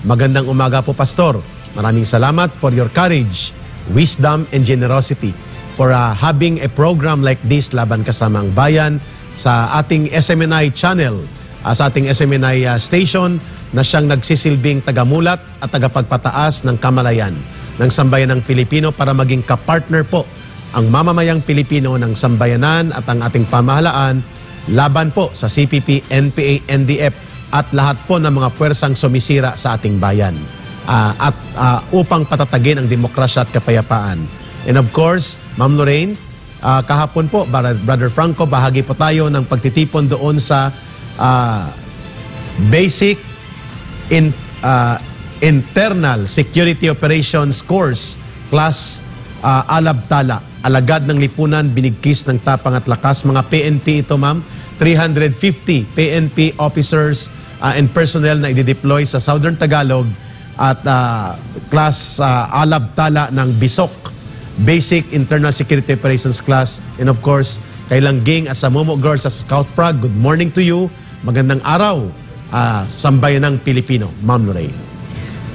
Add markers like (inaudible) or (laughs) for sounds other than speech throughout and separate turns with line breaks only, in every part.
Magandang umaga po, Pastor. Maraming salamat for your courage, wisdom, and generosity for uh, having a program like this, Laban Kasamang Bayan, sa ating SMNI channel, uh, sa ating SMNI uh, station na siyang nagsisilbing tagamulat at tagapagpataas ng kamalayan ng sambayan ng Pilipino para maging kapartner po ang mamamayang Pilipino ng sambayanan at ang ating pamahalaan laban po sa CPP, NPA, NDF at lahat po ng mga puwersang sumisira sa ating bayan Ah, at ah, upang patatagin ang demokrasya at kapayapaan. And of course, Ma'am Lorraine, ah, kahapon po, Brother Franco, bahagi po tayo ng pagtitipon doon sa ah, basic in uh, internal security operations course class uh, Alabtala alagad ng lipunan binigkis ng tapang at lakas mga PNP ito ma'am 350 PNP officers uh, and personnel na i-deploy sa Southern Tagalog at uh, class uh, Alabtala ng Bisok Basic Internal Security Operations Class. And of course kay Langging at sa Momo Girls sa Scout Frog good morning to you. Magandang araw uh, sambayan ng Pilipino. Ma'am Lorraine.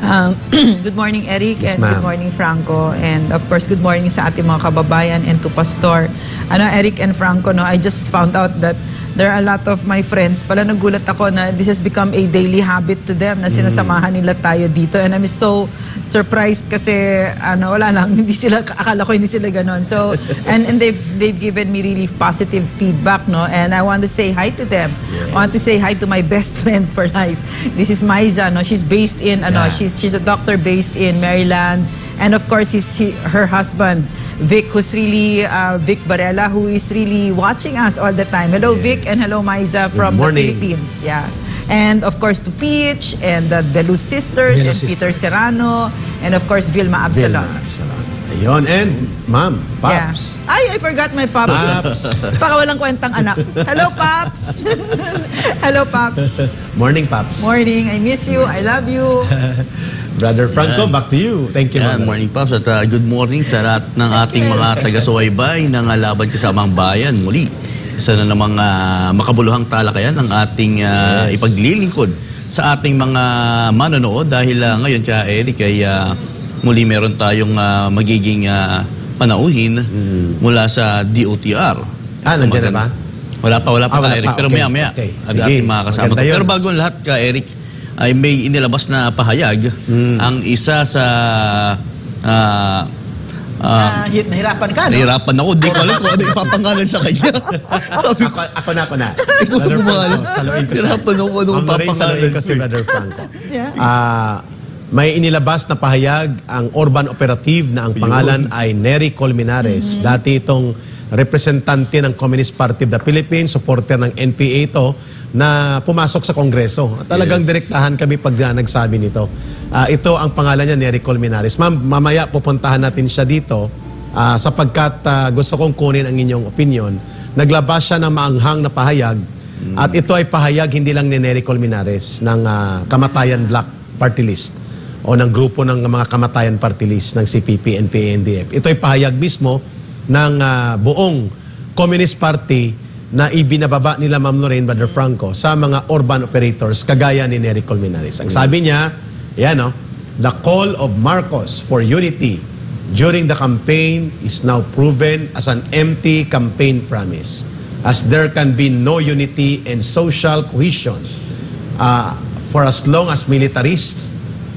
Um, (clears throat) good morning, Eric,
Yes,
and good morning, Franco. And of course, good morning sa ating mga kababayan and to Pastor. Ano, Eric and Franco, no, I just found out that there are a lot of my friends, pala nagulat ako na this has become a daily habit to them na sinasamahan nila tayo dito. And I'm so surprised kasi, ano, wala lang, (laughs) hindi sila, akala ko hindi sila ganon. So, and, and they've, they've given me really positive feedback, no? And I want to say hi to them. I want to say hi to my (laughs) best friend for life. This is Maiza, no? She's based in, ano,
Yeah.
she's she's a doctor based in Maryland. And of course, he's he, her husband, Vic, who's really, uh, Vic Barella, who is really watching us all the time. Hello, Vic, and hello, Maiza from the. Philippines. Yeah. And of course, to Peach, and the Belus sisters,
Belus
and Peter
sisters.
Serrano, and of course, Vilma Absalon.
Vilma Absalon ayun and Ma'am Paps
Yeah. Ay, I forgot my Pops.
Paps. (laughs)
Baka walang kwentang anak. Hello, Pops. (laughs) hello, Pops.
morning Paps
Morning. I miss you. I love you. (laughs)
Brother Franco back to you thank you
Yan, morning Pops at uh, good morning sa lahat ng ating mga taga-suwaybay ng uh, Laban Kasamang Bayan. Muli, isa na namang uh, makabuluhang talakayan ng ating uh,
Yes.
ipaglilingkod sa ating mga manonood dahil uh, ngayon kaya Eric ay uh, muli meron tayong uh, magiging uh, panauhin
Mm.
mula sa DOTR.
Ah, nandiyan na ba?
Wala pa, wala
Ah,
pa
wala
ka, Eric.
pa.
Pero
Okay,
maya-maya,
okay.
ang
Sige,
ating mga kasama. Pero bago ang lahat ka, Eric, ay may inilabas na pahayag
Mm.
ang isa sa ah, ah,
Ah, hir- nahirapan ka, no?
nahirapan ako. Di ko alam kung ano ipapangalan sa kanya. (laughs) Sabi ko,
ako, ako na ako na
Ikaw na bumahala.
Franco, saluin ko siya.
Hirapan ako anong
Ma'am Lorraine,
papangalan
saluin ko
ko
si
eh.
Brother Franco
Yeah.
Ah, may inilabas na pahayag ang urban operative na ang pangalan ay Nery Colmenares. Dati itong representante ng Communist Party of the Philippines, supporter ng NPA ito, na pumasok sa Kongreso. Talagang
Yes.
direktahan kami pag uh, nagsabi nito. Ah, ito ang pangalan niya, Nery Colmenares. Ma'am, mamaya pupuntahan natin siya dito ah, sapagkat ah, gusto kong kunin ang inyong opinion. Naglabas siya ng maanghang na pahayag at ito ay pahayag hindi lang ni Nery Colmenares ng ah, Kamatayan Black Party List o ng grupo ng mga Kamatayan Party List ng CPP, NPA, NDF. Ito ay pahayag mismo ng ah, buong Communist Party na ibinababa nila Ma'am Lorraine Brother Franco sa mga urban operators kagaya ni Nery Colmenares. Ang sabi niya, yan no, the call of Marcos for unity during the campaign is now proven as an empty campaign promise as there can be no unity and social cohesion uh, for as long as militarists,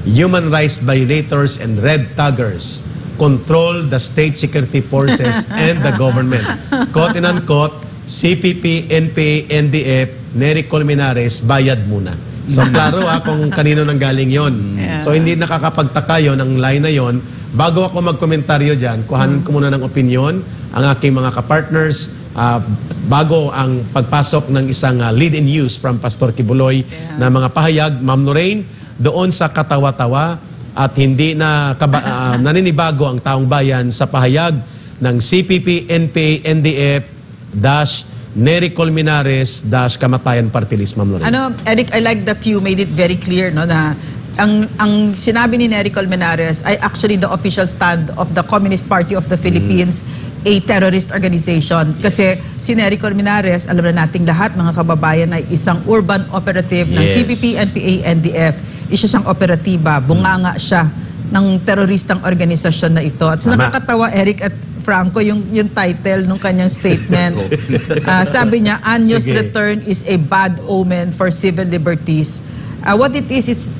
human rights violators, and red taggers control the state security forces (laughs) and the government. Quote and unquote, CPP, NPA, NDF, Nery Colmenares, bayad muna. So klaro ha kung kanino nang galing yon.
Yeah.
So hindi nakakapagtaka yon ang line na yon. Bago ako magkomentaryo dyan, kuhanin ko muna ng opinion ang aking mga kapartners ah, bago ang pagpasok ng isang ah, lead in news from Pastor Kibuloy
Yeah.
na mga pahayag, Ma'am Lorraine, doon sa katawa-tawa at hindi na kaba, ah, (laughs) naninibago ang taong bayan sa pahayag ng CPP, NPA, NDF, dash, Nery Colmenares, dash, Kamatayan Party List, Ma'am Lorraine.
Ano, Eric, I like that you made it very clear, no, na ang ang sinabi ni Nery Colmenares ay actually the official stand of the Communist Party of the Philippines, a terrorist organization. Kasi si Nery Colmenares, alam na nating lahat mga kababayan ay isang urban operative ng
Yes.
CPP, NPA, NDF. Isa siyang operatiba, bunganga siya ng teroristang organisasyon na ito. At sa
Tama.
nakakatawa, Eric at Franco, yung, yung title ng kanyang statement, (laughs) ah, sabi niya, Anyo's
Sige.
return is a bad omen for civil liberties. Uh, what it is, it's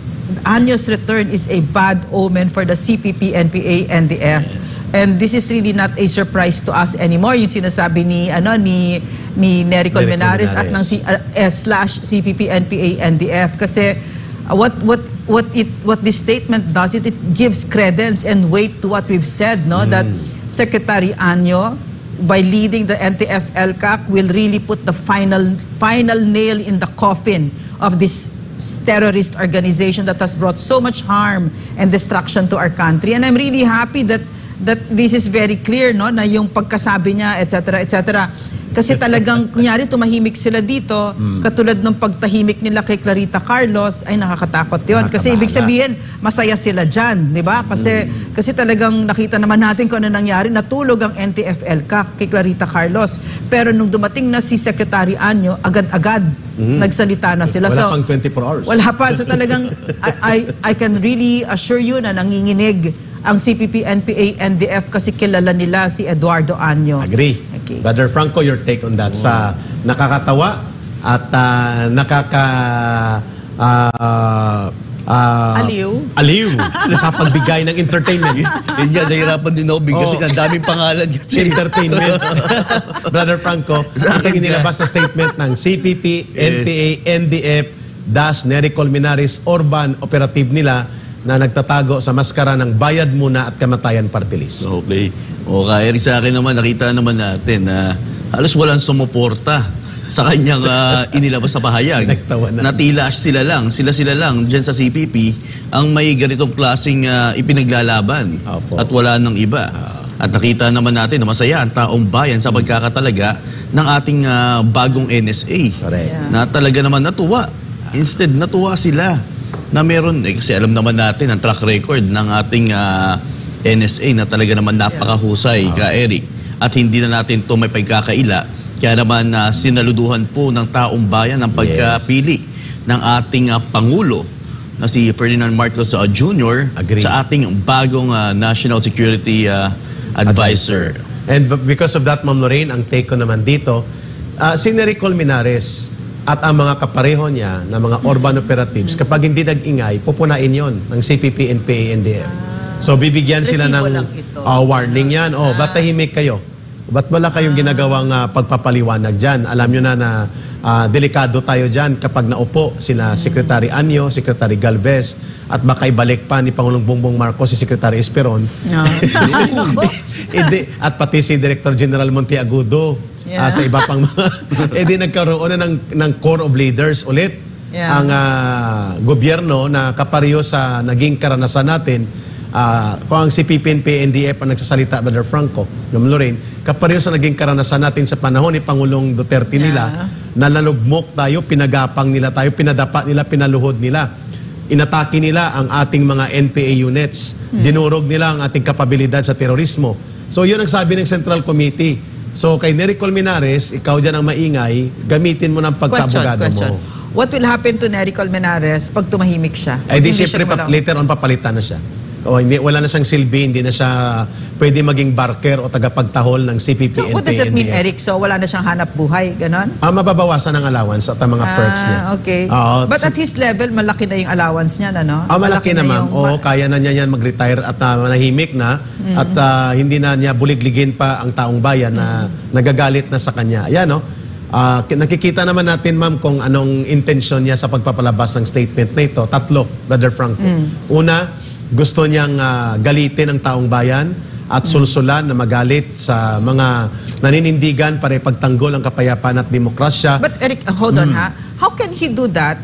Anyo's return is a bad omen for the CPP, NPA, NDF. And this is really not a surprise to us anymore. Yung sinasabi ni ano ni ni Nery Colmenares at ng. C, uh, S slash CPP, NPA, NDF kasi uh, what what what it what this statement does it it gives credence and weight to what we've said no that Secretary Anyo by leading the NTF LCAC will really put the final final nail in the coffin of this terrorist organization that has brought so much harm and destruction to our country. And I'm really happy that that this is very clear no na yung pagkasabi niya etc etc kasi talagang kunyari tumahimik sila dito katulad ng pagtahimik nila kay Clarita Carlos ay nakakatakot yon kasi ibig sabihin masaya sila diyan di ba? Kasi kasi talagang nakita naman natin kung ano nangyari. Natulog ang NTFL ka kay Clarita Carlos. Pero nung dumating na si Secretary Anyo agad-agad nagsalita na sila.
Wala
so
pang 24 hours.
wala pa. So talagang (laughs) I, I, I can really assure you na nanginginig ang CPP, NPA, NDF kasi kilala nila si Eduardo Anyo.
Agree.
Okay.
Brother Franco, your take on that sa nakakatawa at ah, nakaka ah, ah,
Aliw.
Aliw. Nakapagbigay ng entertainment. (laughs)
Yun yan, nahirapan din ako bigyan kasi
Oo.
ang daming pangalan kasi.
entertainment. (laughs) Brother Franco, ang inilabas na statement ng CPP, NPA, NDF, DAS, Nery Colmenares, Orban, operative nila na nagtatago sa maskara ng bayad muna at kamatayan party list.
Okay. O kaya rin sa akin naman, nakita naman natin na halos walang sumuporta sa kanyang (laughs) ah, inilabas na pahayag.
Na.
Natila sila lang, sila-sila lang dyan sa CPP ang may ganitong klaseng ah, ipinaglalaban
Opo.
at wala ng iba. At nakita naman natin na masaya ang taong bayan sa pagkakatalaga ng ating ah, bagong NSA.
Correct.
Yeah.
Na talaga naman natuwa. Instead, natuwa sila na meron, eh, kasi alam naman natin ang track record ng ating ah, NSA na talaga naman napakahusay ka Eric. At hindi na natin to may pagkakaila. Kaya naman na sinaluduhan po ng taong bayan ang pagkapili ng ating ah, Pangulo na si Ferdinand Marcos ah, Jr.
Agree.
sa ating bagong ah, National Security ah, Advisor.
And b- because of that, Ma'am Lorraine, ang take ko naman dito, uh, si Nery Colmenares at ang mga kapareho niya na mga urban operatives, kapag hindi nag-ingay, pupunain yon ng CPP, NPA, NDF. So bibigyan sila
Resibo
ng
lang ito.
ah, warning yan. Oh, ba't tahimik kayo? Ba't wala kayong ginagawang ah, pagpapaliwanag dyan? Alam nyo na na ah, delikado tayo dyan kapag naupo sina Secretary Anyo, Secretary Galvez, at baka ibalik pa ni Pangulong Bongbong Marcos si Secretary Esperon.
No. (laughs) (laughs)
Hindi. At pati si Director General Monteagudo
Yeah.
ah, sa iba pang mga... (laughs) eh di nagkaroon na ng, ng core of leaders ulit.
Yeah.
Ang ah, gobyerno na kapareho sa naging karanasan natin, ah, kung ang CPP, NDF ang nagsasalita, Brother Franco, Ma'am Lorraine, kapareho sa naging karanasan natin sa panahon ni Pangulong Duterte nila, na nalugmok tayo, pinagapang nila tayo, pinadapa nila, pinaluhod nila inatake nila ang ating mga NPA units. Dinurog nila ang ating kapabilidad sa terorismo. So yun ang sabi ng Central Committee. So kay Nery Colmenares, ikaw dyan ang maingay, gamitin mo ng
question, question.
mo.
What will happen to Nery Colmenares pag tumahimik siya?
Ay di
Hindi
syempre
siya
pa, later on papalitan na siya. O hindi wala na siyang silbi, hindi na siya pwede maging barker o tagapagtahol ng CPP
So what does that mean. Eric? So wala na siyang hanap buhay, ganon?
Ah, mababawasan ang allowance at ang mga perks niya.
Ah, okay.
Oo,
But at his level, malaki na yung allowance niya, ano?
Ah, malaki,
na
naman.
yung
Oo, kaya na niya yan mag-retire at uh, manahimik na at ah, hindi na niya buligligin pa ang taong bayan na nagagalit na sa kanya. Ayan, no? Ah, ki- nakikita naman natin, ma'am, kung anong intention niya sa pagpapalabas ng statement na ito. Tatlo, Brother Franco. Una, gusto niyang ah, galitin ang taong bayan at sulsulan na magalit sa mga naninindigan para ipagtanggol ang kapayapaan at demokrasya.
But Eric, uh, hold on ha. How can he do that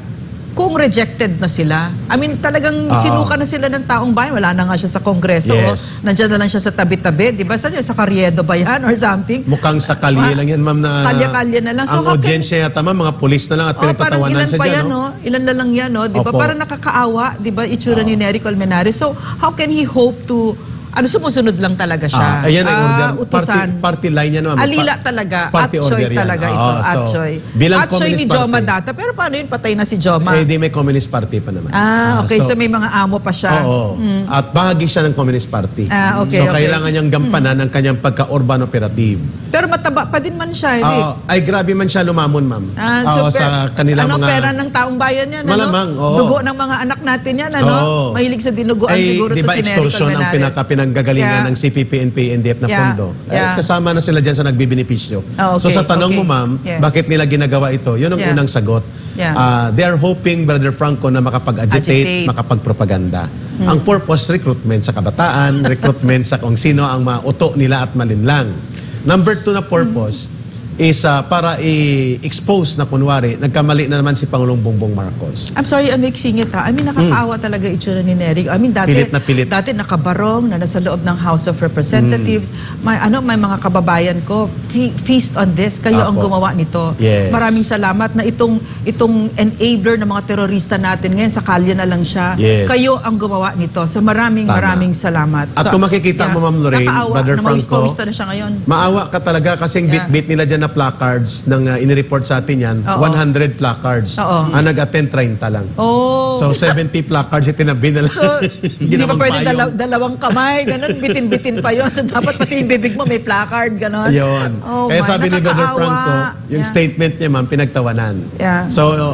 kung rejected na sila. I mean, talagang
Oo.
sinuka na sila ng taong bayan. Wala na nga siya sa Kongreso.
Yes.
Nandiyan na lang siya sa tabi-tabi. Di ba? Saan yun? Sa Karyedo ba yan? Or something?
Mukhang sa kalye
Ma-
lang yan, ma'am, na...
Kalye-kalye na lang. So,
ang audiensya yata, ma'am, mga pulis na lang at
Oh,
pinagtatawanan siya
pa
dyan,
yan,
no?
no? Ilan na lang yan, no? Di ba? Parang nakakaawa, di ba? Itsura ni Nery Colmenares. So, how can he hope to... Ano, sumusunod lang talaga siya.
Ah, ayan ang
Ah,
order.
utusan.
Party, party line yan, ma'am.
Alila talaga.
Party
Atchoy
order yan.
talaga ito.
Oo, so,
Atchoy.
bilang
Atchoy ni Joma
Party.
data. Pero paano yun? Patay na si Joma.
Eh, di may Communist Party pa naman.
ah, okay.
so,
so, may mga amo pa siya.
Oo. At bahagi siya ng Communist Party.
Ah, okay,
so,
okay.
kailangan niyang gampanan ang kanyang pagka-urban operative.
Pero mataba pa din man siya, Eric.
Oo. ay, grabe man siya lumamon, ma'am.
Ah, so,
sa
per-
kanilang
ano,
mga...
pera ng taong bayan yan, ano?
Malamang, oo.
Dugo ng mga anak natin yan, ano? Mahilig sa dinuguan
Ay,
siguro to si Nery
extortion ang
Colmenares.
Pinaka pinanggagalingan
Yeah.
ng CPP, NP, NDF na
Yeah.
pondo?
Yeah.
Ay, kasama na sila dyan sa nagbibenepisyo.
Ah,
So
okay,
sa tanong
okay.
mo, ma'am,
Yes.
bakit nila ginagawa ito? Yun ang
Yeah.
unang sagot.
Yeah.
Ah, they are hoping, Brother Franco, na makapag-agitate,
Agitate.
makapag-propaganda.
Hmm.
Ang purpose, recruitment sa kabataan, (laughs) recruitment sa kung sino ang mauto nila at malinlang. Number two na purpose is ah, para i-expose na kunwari, nagkamali na naman si Pangulong Bongbong Marcos.
I'm sorry, I'm mixing it ha. I mean, nakakaawa talaga itsura ni Nery. I mean, dati,
Hmm. Pilit na pilit.
dati nakabarong na nasa loob ng House of Representatives. May, ano, may mga kababayan ko, fe- feast on this. Kayo ang
Apo.
gumawa nito.
Yes.
Maraming salamat na itong, itong enabler ng mga terorista natin ngayon, sa kalye na lang siya.
Yes.
Kayo ang gumawa nito. So maraming
Tama.
maraming salamat.
At
so,
kung makikita mo, Ma'am Lorraine,
nakakaawa
Brother
na
Franco,
mawis na siya ngayon.
Maawa ka talaga kasing
Yeah.
bit-bit nila dyan na placards ng uh, inireport sa atin yan.
Oo.
100 placards.
Oo.
Ang nag-attend 30 lang.
Oh.
So 70 placards itinabi na lang.
So, (laughs) hindi pa
Ginawang
pwede
payong.
dalaw- dalawang kamay, ganun, bitin-bitin pa yon So, dapat pati yung bibig mo may placard, ganun.
Ayun.
Oh,
Kaya
my,
sabi ni Brother
nakakaawa.
Franco, yung
Yeah.
statement niya ma'am, pinagtawanan.
Yeah. Mm.
So,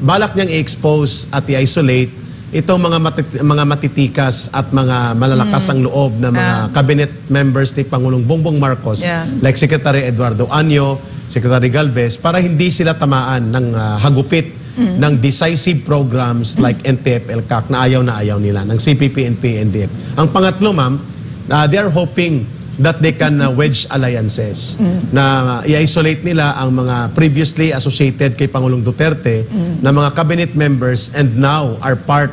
balak niyang i-expose at i-isolate itong mga matit- mga matitikas at mga malalakas ang loob na mga
Mm. Yeah.
cabinet members ni Pangulong Bongbong Marcos
Yeah.
like Secretary Eduardo Anyo, Secretary Galvez para hindi sila tamaan ng ah, hagupit
Mm.
ng decisive programs like NTF, LCAC na ayaw na ayaw nila ng CPP, NP, NDF. Ang pangatlo ma'am, ah, they are hoping that they can uh, wedge alliances na i-isolate nila ang mga previously associated kay Pangulong Duterte na mga cabinet members and now are part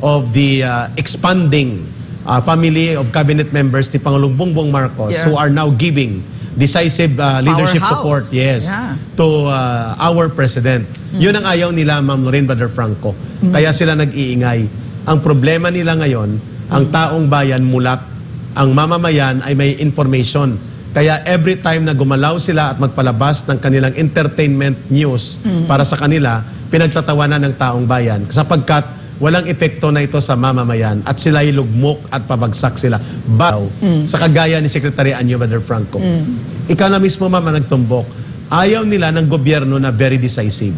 of the uh, expanding uh, family of cabinet members ni Pangulong Bongbong Marcos
Yeah.
who are now giving decisive uh, leadership
Powerhouse.
support yes
Yeah.
to uh, our president. Yun ang ayaw nila Ma'am Lorraine Brother Franco. Kaya sila nag-iingay. Ang problema nila ngayon, ang taong bayan mulat, ang mamamayan ay may information. Kaya every time na gumalaw sila at magpalabas ng kanilang entertainment news para sa kanila, pinagtatawanan ng taong bayan sapagkat walang epekto na ito sa mamamayan at sila ay lugmok at pabagsak sila. Baw, sa kagaya ni Secretary Anyo Brother Franco. Ikaw na mismo mama nagtumbok. Ayaw nila ng gobyerno na very decisive.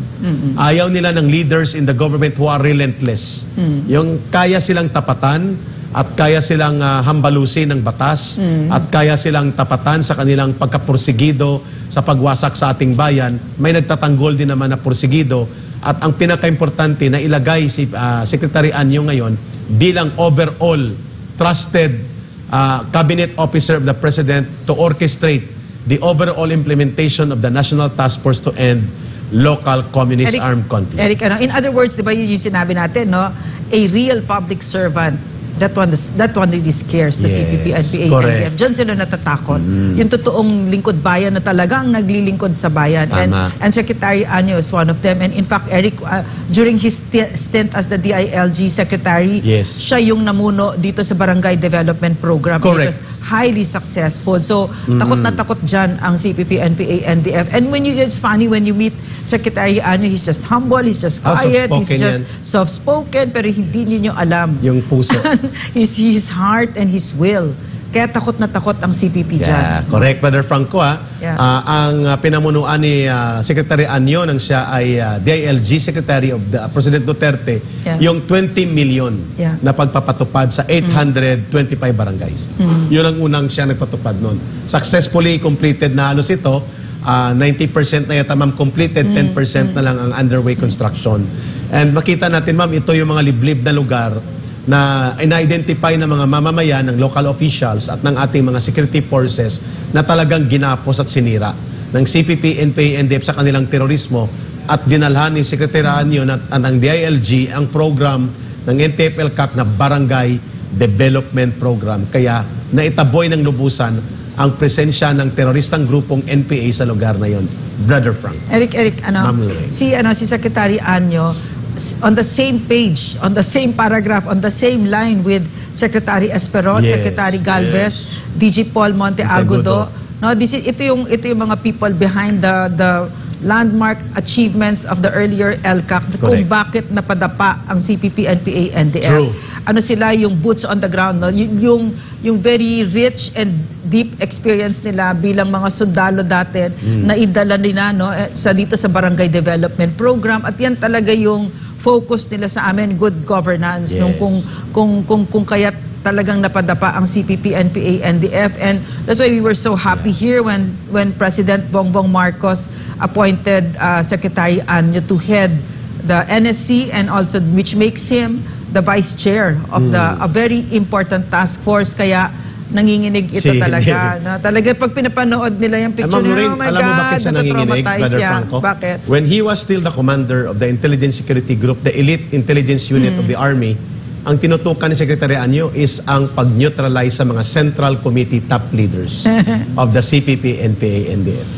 Ayaw nila ng leaders in the government who are relentless. Yung kaya silang tapatan at kaya silang ah, hambalusin ng batas at kaya silang tapatan sa kanilang pagkapursigido sa pagwasak sa ating bayan. May nagtatanggol din naman na pursigido at ang pinakaimportante na ilagay si ah, Secretary Anyo ngayon bilang overall trusted uh, cabinet officer of the president to orchestrate the overall implementation of the National Task Force to End Local Communist
Eric-
Armed Conflict.
Eric, ano, in other words, di ba yun yung sinabi natin, no? A real public servant that one that one really scares the
Yes,
CPP and PA
correct.
NDF. Diyan sila natatakot. Yung totoong lingkod bayan na talagang naglilingkod sa bayan. And,
Tama.
and Secretary Anyo is one of them. And in fact, Eric, uh, during his sti- stint as the DILG Secretary,
Yes.
siya yung namuno dito sa Barangay Development Program.
Correct.
It was highly successful. So, takot na takot dyan ang CPP, NPA, NDF. And when you, it's funny when you meet Secretary Anyo, he's just humble, he's just
Ah,
quiet, he's just soft-spoken, pero hindi niyo alam
Yung puso. (laughs)
his, his heart and his will. Kaya takot na takot ang CPP dyan.
Yeah, correct, Brother Franco. Ah.
Yeah.
Ah, ang ah, pinamunuan ni ah, Secretary Anyo nang siya ay ah, DILG Secretary of the President Duterte,
Yeah.
yung 20 million
Yeah.
na pagpapatupad sa 825 barangays. Yun ang unang siya nagpatupad noon. Successfully completed na halos ito. Ah, 90% na yata ma'am completed, 10% na lang ang underway construction. And makita natin ma'am, ito yung mga liblib na lugar na ina-identify ng mga mamamayan, ng local officials at ng ating mga security forces na talagang ginapos at sinira ng CPP, NPA, NDF sa kanilang terorismo at dinalhan ni Sekretary Anyo na, at ng DILG ang program ng NTFL-CAC na Barangay Development Program. Kaya naitaboy ng lubusan ang presensya ng teroristang grupong NPA sa lugar na yon. Brother Frank.
Eric, Eric, ano, si, ano, si Secretary Anyo, on the same page, on the same paragraph, on the same line with Secretary Esperon,
Yes,
Secretary Galvez, DG Paul Monte
Monteagudo.
Agudo. No, this is, ito yung ito yung mga people behind the the landmark achievements of the earlier LCAC kung
Correct.
bakit napadapa ang CPP, NPA, NDF.
True.
Ano sila yung boots on the ground, no? Y- yung yung very rich and deep experience nila bilang mga sundalo dati na idala nila no eh, sa dito sa Barangay Development Program at yan talaga yung focus nila sa amin good governance nung
Yes.
kung kung kung kung kaya talagang napadapa ang CPP, NPA, NDF and that's why we were so happy here when when President Bongbong Marcos appointed uh, Secretary Anyo to head the NSC and also which makes him the vice chair of the
Hmm.
a very important task force kaya nanginginig ito
Si-
talaga. Na, talaga pag pinapanood nila yung picture
Lorraine,
oh my
alam mo
God,
bakit siya nanginginig, Brother
siya.
Franco?
Bakit?
When he was still the commander of the Intelligence Security Group, the elite intelligence unit of the
Hmm.
Army, ang tinutukan ni Secretary Anyo is ang pag-neutralize sa mga Central Committee top leaders (laughs) of the CPP, NPA, NDF.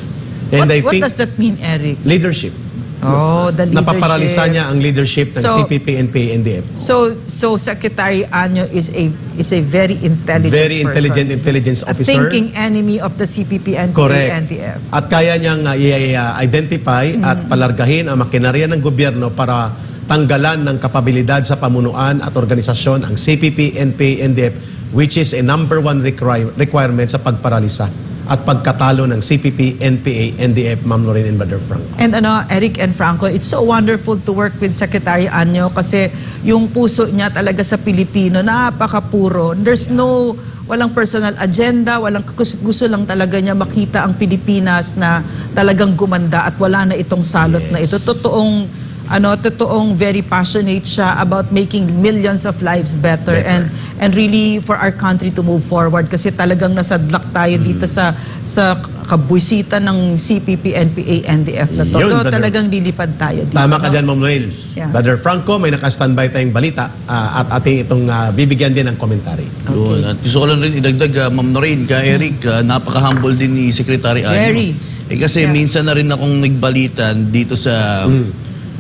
And
what,
I
what
think
does that mean, Eric?
leadership.
Oh, the leadership.
Napaparalisa niya ang leadership ng
So-
CPP, NPA, NDF.
So, so Secretary Anyo is a is a very intelligent
Very
person.
intelligent intelligence
A
officer.
thinking enemy of the CPP and
Correct.
NDF.
At kaya niyang uh, i-identify at palargahin ang makinarya ng gobyerno para tanggalan ng kapabilidad sa pamunuan at organisasyon ang CPP, NPA, NDF which is a number one require- requirement sa pagparalisa at pagkatalo ng CPP, NPA, NDF, Ma'am Lorraine and Brother Frank.
And ano, Eric and Franco, it's so wonderful to work with Secretary Anyo kasi yung puso niya talaga sa Pilipino, napakapuro. There's no, walang personal agenda, walang gusto, lang talaga niya makita ang Pilipinas na talagang gumanda at wala na itong salot na ito.
Yes.
Totoong, ano, totoong very passionate siya about making millions of lives better,
Better.
and and really for our country to move forward kasi talagang nasadlak tayo
Mm.
dito sa sa kabuisitan ng CPP, NPA, NDF na to.
Yun,
so
brother.
talagang lilipad tayo dito.
Tama ka
no?
dyan, Ma'am Lorraine.
Yeah.
Brother Franco, may naka-standby tayong balita ah, at ating itong ah, bibigyan din ng komentary.
Yun. At gusto ko lang rin idagdag, uh, Ma'am Noreen, ka Eric, ah, napaka-humble din ni Secretary Anyo.
Very.
Eh kasi
Yeah.
minsan na rin akong nagbalitan dito sa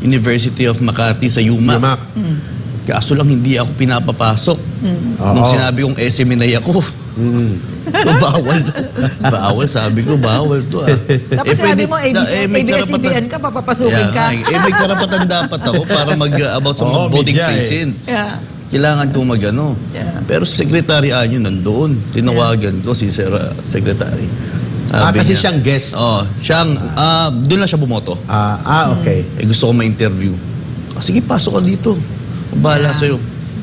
University of Makati sa UMAC.
Yumak.
Kaso lang hindi ako pinapapasok. Nung
Oo.
sinabi kong SMNA ako,
Mm. (laughs)
so bawal. bawal, sabi ko, bawal to ah. (laughs)
Tapos
Eh,
sabi
pwede-
mo, ABC,
eh, may
ABS-CBN
karapatan-
ka, papapasukin
Yeah,
ka.
nga eh. May karapatan dapat ako para mag uh, about sa (laughs) mga
Oo,
voting
media eh.
precincts.
Yeah.
Kailangan kong magano.
Yeah.
Pero si Secretary Anyo nandoon. Tinawagan ko si Sir uh, Secretary.
Ah,
Sabi
kasi
niya,
siyang guest.
Oh, siyang ah doon lang siya bumoto.
Ah, ah, okay.
Eh gusto ko ma-interview. Ah, sige, pasok ka dito. Bahala
Yeah.
sa'yo.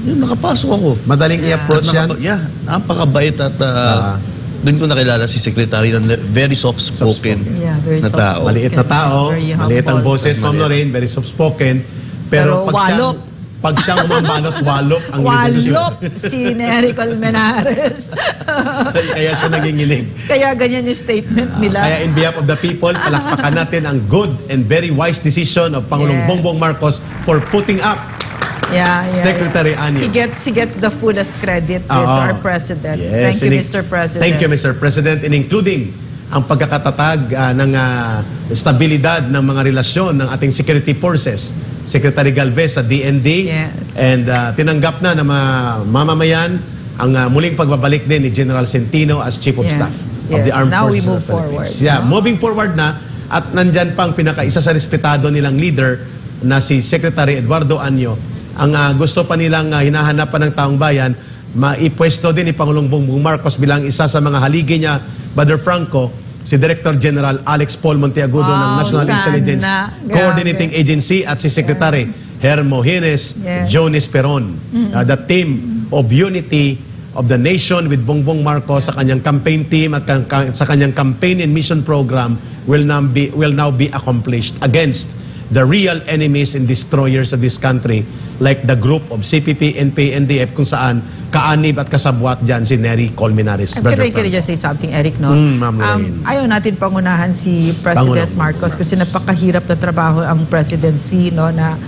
Yun, nakapasok ako.
Madaling
Yeah.
i-approach yan.
Nakapa- yeah, napakabait at
Ah.
uh, doon ko nakilala si Secretary na very soft-spoken
Soft-spoken.
Yeah, very
na tao.
soft-spoken.
Maliit na tao,
Very
maliit ang
humble.
boses, Ma'am. Lorraine, very soft-spoken.
Pero
Pero, pag siyang,
walop.
Pag siyang umambanos, walop ang
Walop si Nery Colmenares.
Kaya siya naginginig.
Kaya ganyan yung statement nila.
Kaya in behalf of the people, palakpakan natin ang good and very wise decision of Pangulong
Yes.
Bongbong Marcos for putting up
yeah, yeah,
Secretary
yeah.
Anyo.
He gets he gets the fullest credit. Mr. Our President.
Yes,
Thank you, Mr. President.
Thank you, Mr. President, and including ang pagkakatatag ah, ng ah, stabilidad ng mga relasyon ng ating security forces. Secretary Galvez sa DND.
Yes.
And ah, tinanggap na ng mga mamamayan ang ah, muling pagbabalik din ni General Centino as Chief of
Yes,
Staff of the
yes.
Armed
Now we
Forces of
move
the Philippines.
forward.
Yeah, moving forward na at nandyan pang pinaka-isa sa respetado nilang leader na si Secretary Eduardo Anyo. Ang ah, gusto pa nilang ah, hinahanap pa ng taong bayan, maipwesto din ni Pangulong Bongbong Marcos bilang isa sa mga haligi niya, Brother Franco, si Director General Alex Paul Monteagudo ng
Wow,
National
sana.
Intelligence
Grabe.
Coordinating Agency at si Secretary Hermo Hines
Yes.
Jones Peron. Uh, the team of unity of the nation with Bongbong Marcos sa kanyang campaign team at kan- sa kanyang campaign and mission program will now be will now be accomplished against the real enemies and destroyers of this country like the group of CPP, NP, NDF kung saan kaanib at kasabwat dyan si Neri Colmenares.
Can I, can I
Frank.
just say something, Eric, no?
Mm, Lorraine.
ayaw natin pangunahan si President
Pangulo.
Marcos kasi napakahirap na trabaho ang presidency, no? Na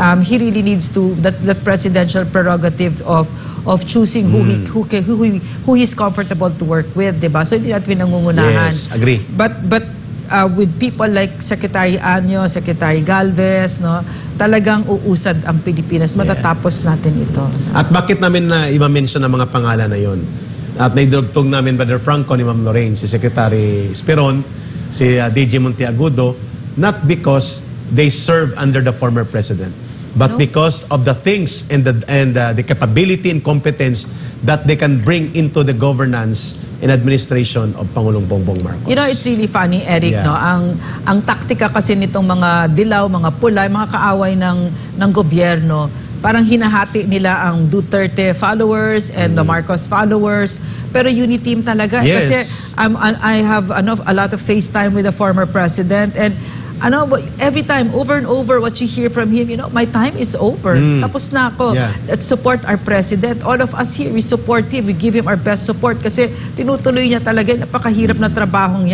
um, he really needs to, that, that presidential prerogative of of choosing who he
Mm.
who, can, who, he- who he's comfortable to work with, 'di ba? So hindi natin pinangungunahan.
Yes, agree.
But but uh, with people like Secretary Anyo, Secretary Galvez, no, talagang uusad ang Pilipinas. Matatapos natin ito.
At bakit namin na i-mention ang mga pangalan na yon? At naidugtog namin Brother Franco ni Ma'am Lorraine, si Secretary Speron, si uh, DJ Monteagudo, not because they serve under the former president, but
No.
because of the things and the and uh, the capability and competence that they can bring into the governance and administration of Pangulong Bongbong Marcos.
You know, it's really funny, Eric,
Yeah.
no? Ang ang taktika kasi nitong mga dilaw, mga pula, mga kaaway ng ng gobyerno, parang hinahati nila ang Duterte followers and the Marcos followers. Pero unity team talaga
Mm. Yes.
kasi I'm, I have ano, a lot of FaceTime with the former president and ano, every time, over and over, what you hear from him, you know, my time is over.
Mm.
Tapos na ako.
Yeah.
Let's support our president. All of us here, we support him. We give him our best support kasi tinutuloy niya talaga. Napakahirap na trabahong yan.